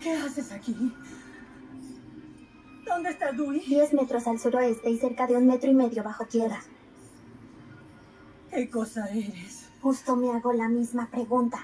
¿Qué haces aquí? ¿Dónde está Dewey? Diez metros al suroeste y cerca de un metro y medio bajo tierra. ¿Qué cosa eres? Justo me hago la misma pregunta.